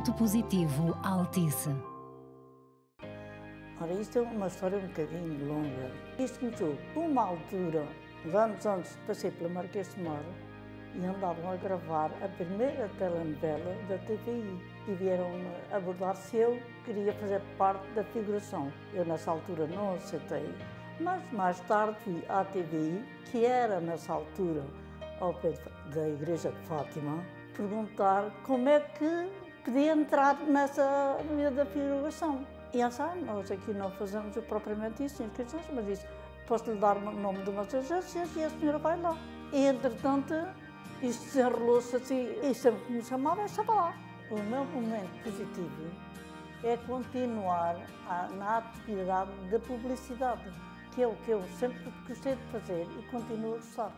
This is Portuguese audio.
Momento Positivo Altice. Ora, isto é uma história um bocadinho longa. Isto começou uma altura, anos antes, passei pela Marquês de Mora e andavam a gravar a primeira telenovela da TVI e vieram abordar se eu queria fazer parte da figuração. Eu nessa altura não aceitei, mas mais tarde fui à TVI, que era nessa altura ao pé da Igreja de Fátima, perguntar como é que podia entrar nessa vida da figuração. E eles, ah, nós aqui não fazemos propriamente isso, mas isso, posso-lhe dar o nome de umas agências e a senhora vai lá. E, entretanto, isto desenrolou-se assim, e sempre que me chamava, eu estava lá. O meu momento positivo é continuar a, na atividade da publicidade, que é o que eu sempre gostei de fazer e continuo a gostar.